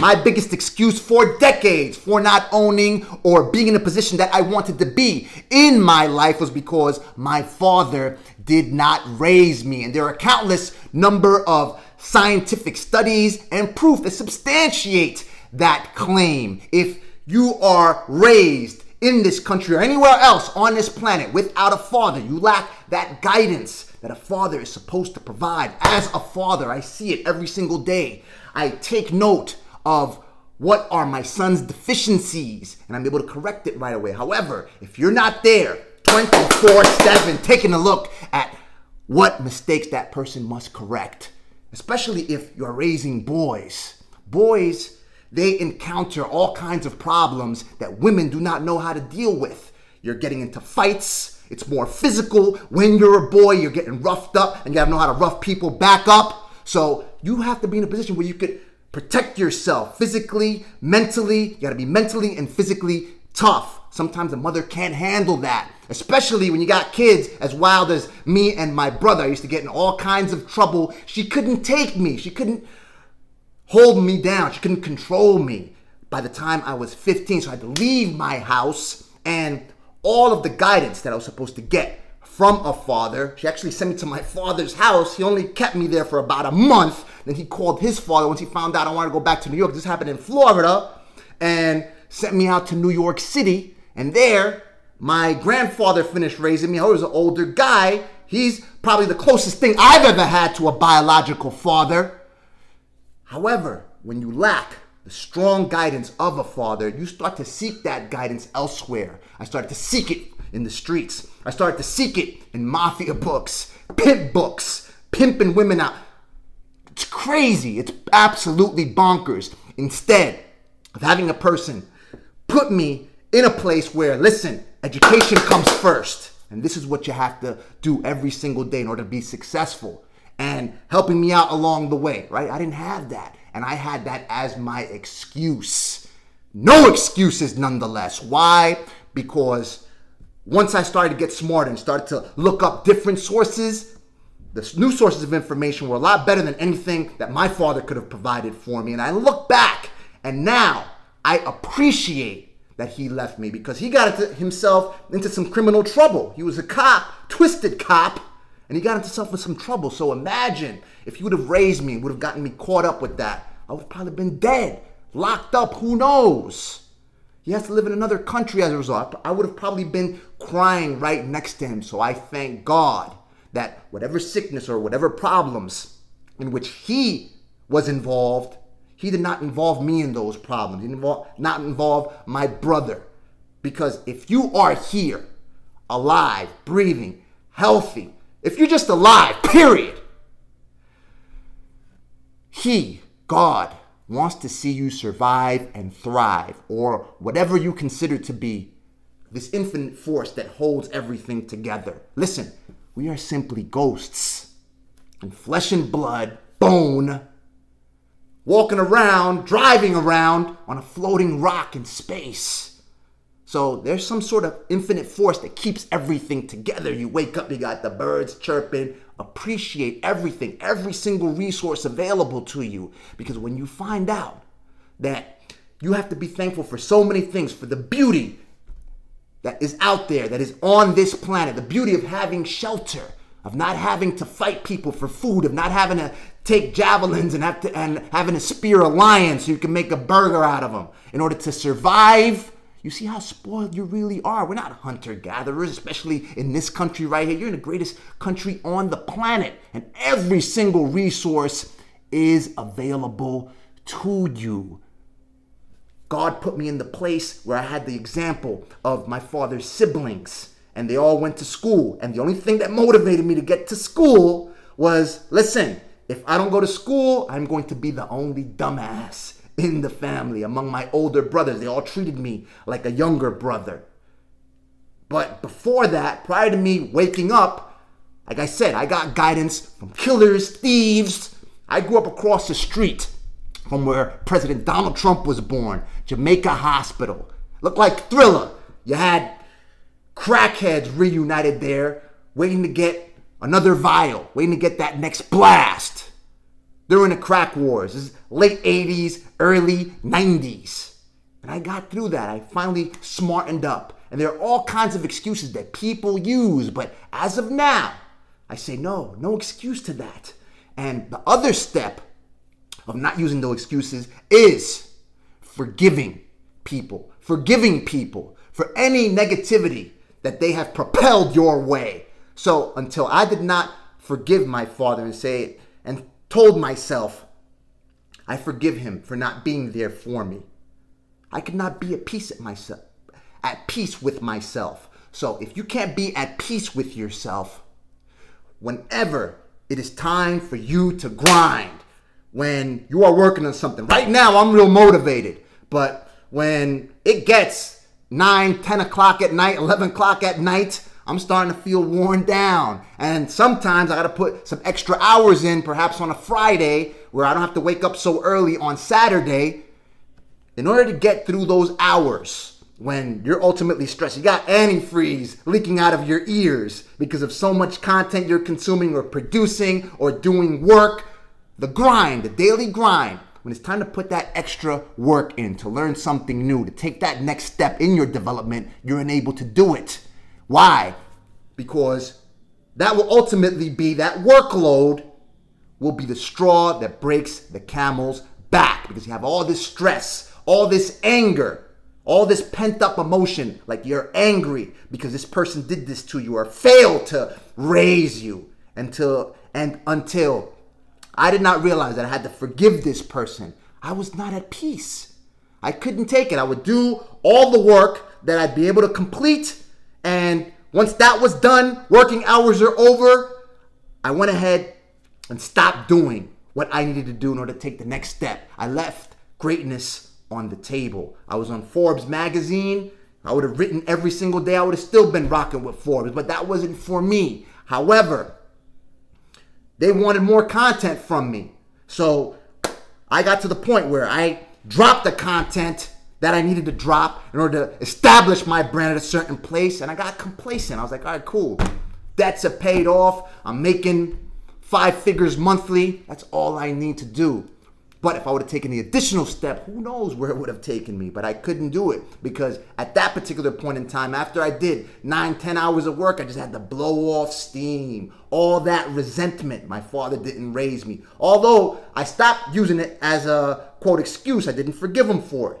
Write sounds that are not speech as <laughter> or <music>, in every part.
My biggest excuse for decades for not owning or being in a position that I wanted to be in my life was because my father did not raise me. And there are countless number of scientific studies and proof that substantiate that claim. If you are raised in this country or anywhere else on this planet without a father, you lack that guidance that a father is supposed to provide. As a father, I see it every single day. I take note of what are my son's deficiencies and I'm able to correct it right away. However, if you're not there 24 7 taking a look at what mistakes that person must correct, especially if you're raising boys, boys, they encounter all kinds of problems that women do not know how to deal with. You're getting into fights. It's more physical. When you're a boy, you're getting roughed up and you gotta know how to rough people back up. So you have to be in a position where you could protect yourself physically, mentally. You gotta be mentally and physically tough. Sometimes a mother can't handle that, especially when you got kids as wild as me and my brother. I used to get in all kinds of trouble. She couldn't take me. She couldn't hold me down. She couldn't control me. By the time I was 15, so I had to leave my house and all of the guidance that I was supposed to get from a father. She actually sent me to my father's house. He only kept me there for about a month. Then he called his father once he found out I wanted to go back to New York. This happened in Florida and sent me out to New York City. And there, my grandfather finished raising me. Oh, I was an older guy. He's probably the closest thing I've ever had to a biological father. However, when you lack the strong guidance of a father, you start to seek that guidance elsewhere. I started to seek it in the streets. I started to seek it in mafia books, pimp books, pimping women out. Crazy. It's absolutely bonkers. Instead of having a person put me in a place where, listen, education comes first. And this is what you have to do every single day in order to be successful and helping me out along the way, right? I didn't have that. And I had that as my excuse. No excuses nonetheless. Why? Because once I started to get smart and started to look up different sources, the new sources of information were a lot better than anything that my father could have provided for me. And I look back and now I appreciate that he left me because he got into himself into some criminal trouble. He was a cop, twisted cop, and he got himself in some trouble. So imagine if he would have raised me, would have gotten me caught up with that. I would have probably been dead, locked up, who knows? He has to live in another country as a result. I would have probably been crying right next to him. So I thank God that whatever sickness or whatever problems in which he was involved, he did not involve me in those problems. He did not involve my brother. Because if you are here, alive, breathing, healthy, if you're just alive, period, He, God, wants to see you survive and thrive, or whatever you consider to be this infinite force that holds everything together. Listen, we are simply ghosts and flesh and blood, bone, walking around, driving around on a floating rock in space. So there's some sort of infinite force that keeps everything together. You wake up, you got the birds chirping. Appreciate everything, every single resource available to you. Because when you find out that you have to be thankful for so many things, for the beauty that is out there, that is on this planet, the beauty of having shelter, of not having to fight people for food, of not having to take javelins and, have to, and having to spear a lion so you can make a burger out of them in order to survive you see how spoiled you really are. We're not hunter gatherers, especially in this country right here. You're in the greatest country on the planet, and every single resource is available to you. God put me in the place where I had the example of my father's siblings, and they all went to school. And the only thing that motivated me to get to school was listen, if I don't go to school, I'm going to be the only dumbass in the family, among my older brothers. They all treated me like a younger brother. But before that, prior to me waking up, like I said, I got guidance from killers, thieves. I grew up across the street from where President Donald Trump was born, Jamaica Hospital. Looked like Thriller. You had crackheads reunited there, waiting to get another vial, waiting to get that next blast. during the crack wars, this is late 80s, early 90s. And I got through that. I finally smartened up. And there are all kinds of excuses that people use. But as of now, I say no, no excuse to that. And the other step of not using those excuses is forgiving people, forgiving people for any negativity that they have propelled your way. So until I did not forgive my father and say it and told myself, I forgive him for not being there for me. I could not be at peace at myself, at peace with myself. So if you can't be at peace with yourself, whenever it is time for you to grind, when you are working on something. Right now, I'm real motivated, but when it gets 9, 10 o'clock at night, 11 o'clock at night, I'm starting to feel worn down. And sometimes I got to put some extra hours in, perhaps on a Friday, where I don't have to wake up so early on Saturday, in order to get through those hours when you're ultimately stressed. You got antifreeze leaking out of your ears because of so much content you're consuming or producing or doing work. The grind, the daily grind, when it's time to put that extra work in, to learn something new, to take that next step in your development, you're unable to do it. Why? Because that will ultimately be that workload will be the straw that breaks the camel's back because you have all this stress, all this anger, all this pent up emotion, like you're angry because this person did this to you or failed to raise you until and until I did not realize that I had to forgive this person. I was not at peace. I couldn't take it. I would do all the work that I'd be able to complete and once that was done, working hours are over, I went ahead and stopped doing what I needed to do in order to take the next step. I left greatness on the table. I was on Forbes magazine. I would have written every single day. I would have still been rocking with Forbes, but that wasn't for me. However, they wanted more content from me. So I got to the point where I dropped the content that I needed to drop in order to establish my brand at a certain place. And I got complacent. I was like, all right, cool. Debts are paid off. I'm making five figures monthly. That's all I need to do. But if I would have taken the additional step, who knows where it would have taken me. But I couldn't do it because at that particular point in time, after I did nine, ten hours of work, I just had to blow off steam. All that resentment. My father didn't raise me. Although I stopped using it as a quote excuse, I didn't forgive him for it.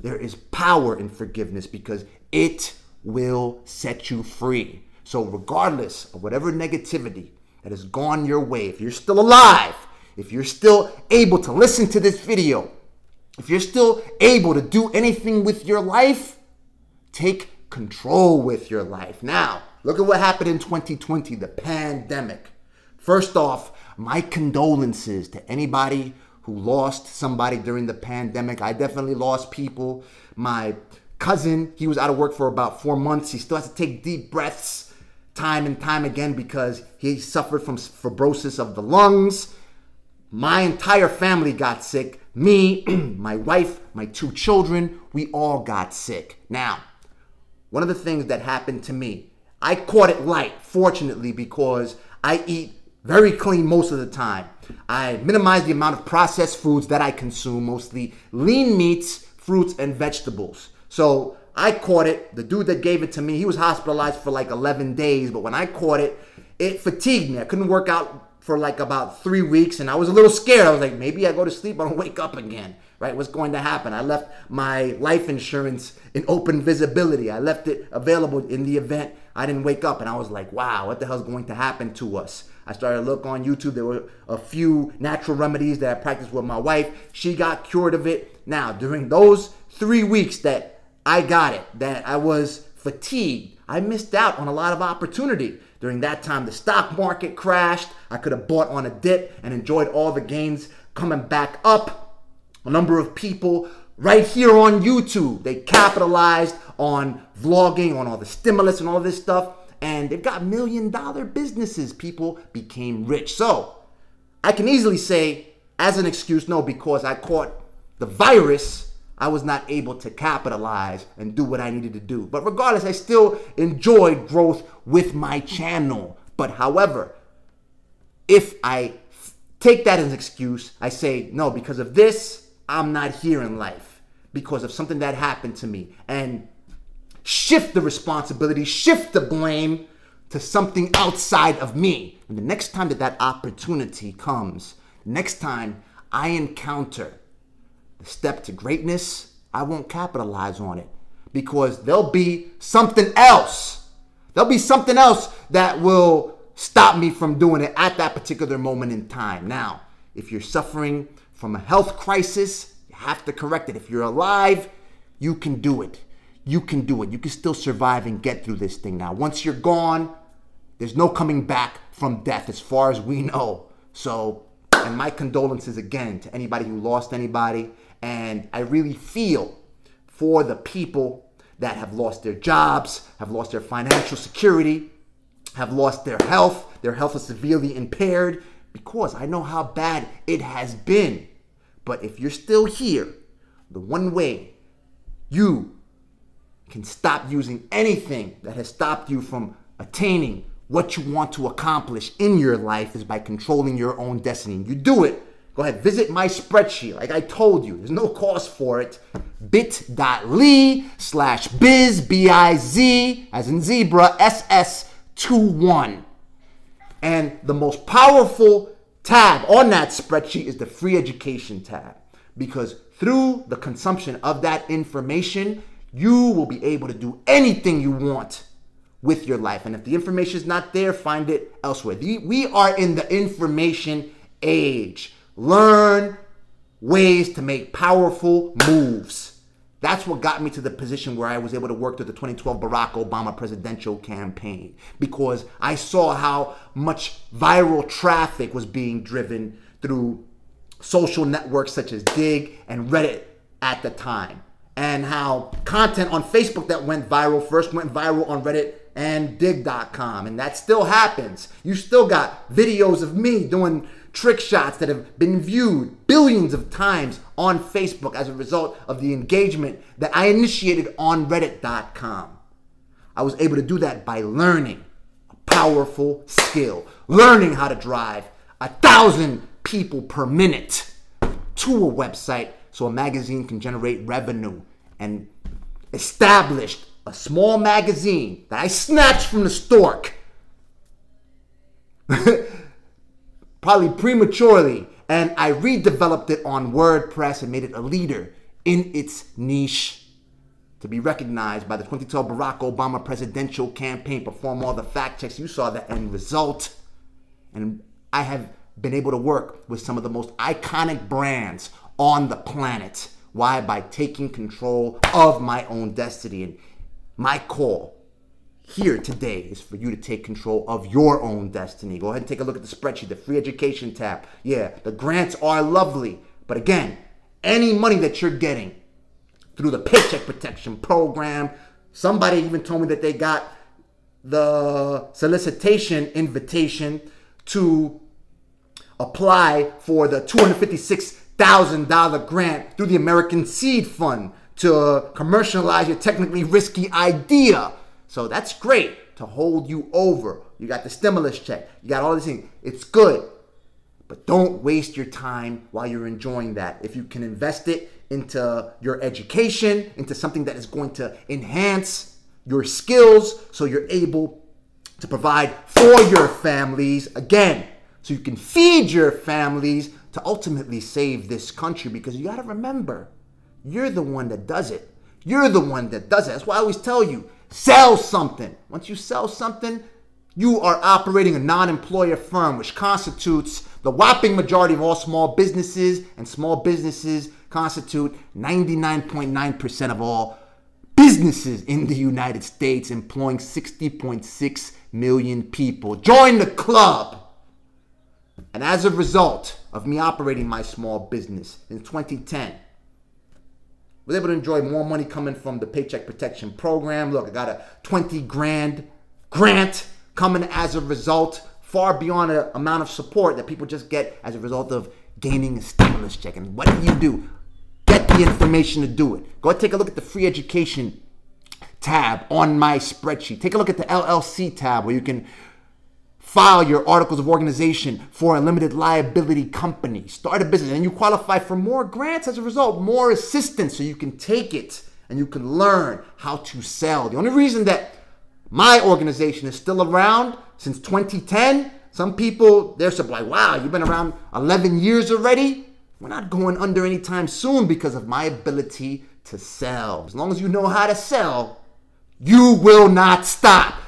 There is power in forgiveness because it will set you free. So, regardless of whatever negativity that has gone your way, if you're still alive, if you're still able to listen to this video, if you're still able to do anything with your life, take control with your life. Now, look at what happened in 2020, the pandemic. First off, my condolences to anybody who lost somebody during the pandemic. I definitely lost people. My cousin, he was out of work for about four months. He still has to take deep breaths time and time again because he suffered from fibrosis of the lungs. My entire family got sick. Me, <clears throat> my wife, my two children, we all got sick. Now, one of the things that happened to me, I caught it light, fortunately, because I eat very clean most of the time. I minimize the amount of processed foods that I consume, mostly lean meats, fruits, and vegetables. So I caught it. The dude that gave it to me, he was hospitalized for like 11 days, but when I caught it, it fatigued me. I couldn't work out for like about three weeks, and I was a little scared. I was like, maybe I go to sleep, I don't wake up again, right? What's going to happen? I left my life insurance in open visibility. I left it available in the event I didn't wake up, and I was like, wow, what the hell's going to happen to us? I started to look on YouTube. There were a few natural remedies that I practiced with my wife. She got cured of it. Now, during those three weeks that I got it, that I was fatigued, I missed out on a lot of opportunity. During that time, the stock market crashed. I could have bought on a dip and enjoyed all the gains coming back up. A number of people right here on YouTube, they capitalized on vlogging, on all the stimulus and all this stuff and they've got million dollar businesses. People became rich. So I can easily say, as an excuse, no, because I caught the virus, I was not able to capitalize and do what I needed to do. But regardless, I still enjoyed growth with my channel. But however, if I take that as an excuse. I say, no, because of this, I'm not here in life because of something that happened to me. And shift the responsibility, shift the blame to something outside of me. And the next time that that opportunity comes, next time I encounter step to greatness, I won't capitalize on it because there'll be something else. There'll be something else that will stop me from doing it at that particular moment in time. Now, if you're suffering from a health crisis, you have to correct it. If you're alive, you can do it. You can do it. You can still survive and get through this thing now. Once you're gone, there's no coming back from death as far as we know. So, and my condolences again to anybody who lost anybody. And I really feel for the people that have lost their jobs, have lost their financial security, have lost their health, their health is severely impaired, because I know how bad it has been. But if you're still here, the one way you can stop using anything that has stopped you from attaining what you want to accomplish in your life is by controlling your own destiny. You do it. Go ahead, visit my spreadsheet. Like I told you, there's no cost for it. bit.ly slash biz, B-I-Z, as in zebra, SS21. And the most powerful tab on that spreadsheet is the free education tab. Because through the consumption of that information, you will be able to do anything you want with your life. And if the information is not there, find it elsewhere. We are in the information age. Learn ways to make powerful moves. That's what got me to the position where I was able to work through the 2012 Barack Obama presidential campaign because I saw how much viral traffic was being driven through social networks such as Digg and Reddit at the time, and how content on Facebook that went viral first went viral on Reddit and Digg.com, and that still happens. You still got videos of me doing trick shots that have been viewed billions of times on Facebook as a result of the engagement that I initiated on Reddit.com. I was able to do that by learning a powerful skill, learning how to drive a thousand people per minute to a website so a magazine can generate revenue and established a small magazine that I snatched from the stork. <laughs> probably prematurely, and I redeveloped it on WordPress and made it a leader in its niche to be recognized by the 2012 Barack Obama presidential campaign, perform all the fact checks. You saw the end result. And I have been able to work with some of the most iconic brands on the planet. Why? By taking control of my own destiny. And my call here today is for you to take control of your own destiny. Go ahead and take a look at the spreadsheet, the free education tab. Yeah, the grants are lovely. But again, any money that you're getting through the Paycheck Protection Program, somebody even told me that they got the solicitation invitation to apply for the $256,000 grant through the American Seed Fund to commercialize your technically risky idea. So that's great to hold you over. You got the stimulus check, you got all these things. It's good. But don't waste your time while you're enjoying that. If you can invest it into your education, into something that is going to enhance your skills so you're able to provide for your families again, so you can feed your families to ultimately save this country because you got to remember, you're the one that does it. You're the one that does it. That's why I always tell you Sell something. Once you sell something, you are operating a non employer firm, which constitutes the whopping majority of all small businesses, and small businesses constitute 99.9% of all businesses in the United States, employing 60.6 million people. Join the club. And as a result of me operating my small business in 2010, was able to enjoy more money coming from the Paycheck Protection Program. Look, I got a 20 grand grant coming as a result, far beyond the amount of support that people just get as a result of gaining a stimulus check. And what do you do? Get the information to do it. Go take a look at the free education tab on my spreadsheet. Take a look at the LLC tab where you can file your articles of organization for a limited liability company. Start a business and you qualify for more grants as a result, more assistance so you can take it and you can learn how to sell. The only reason that my organization is still around since 2010, some people, they're like, wow, you've been around 11 years already. We're not going under anytime soon because of my ability to sell. As long as you know how to sell, you will not stop.